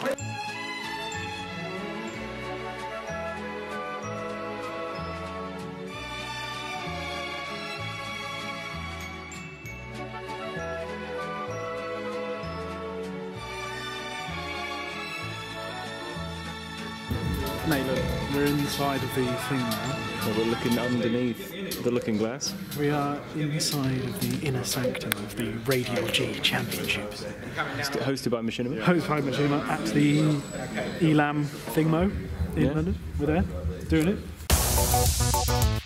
quick. Mate, look, we're inside of the thing now. Well, we're looking underneath the looking glass. We are inside of the inner sanctum of the Radial G Championships. It's hosted by Machinima. Hosted by Machinima at the Elam Thingmo in Yeah. London. We're there, doing it.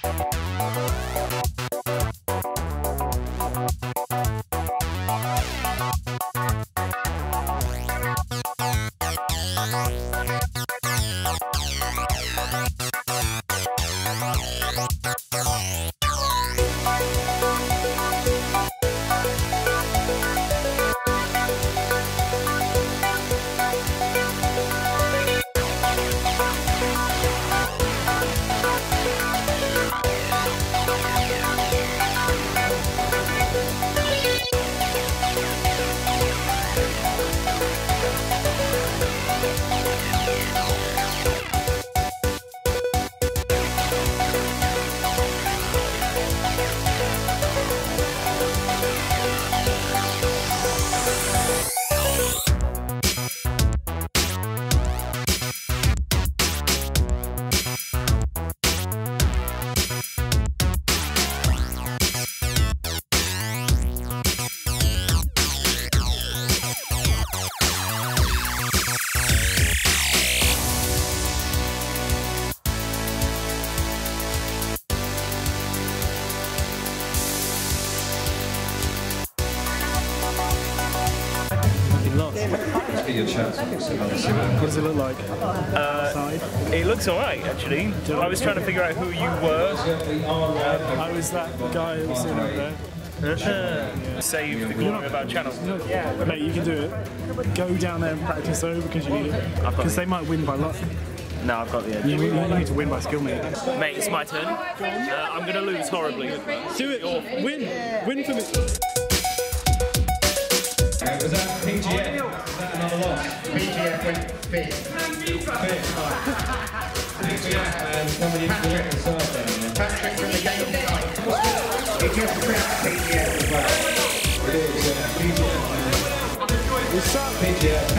Lost. What does it look like? Outside? It looks alright, actually. I was trying to figure out who you were. I was that guy that was sitting up there. Save the glory of our channel. Yeah. Mate, you can do it. Go down there and practice though because you need it. Because they might win by luck. No, I've got the edge. You, you need to win by skill, mate. Mate, it's my turn. Uh, I'm going to lose horribly. Do it. Win. Win for me. Fizz. Fizz. Patrick from the game side. PGF PGF. What's up? PGF.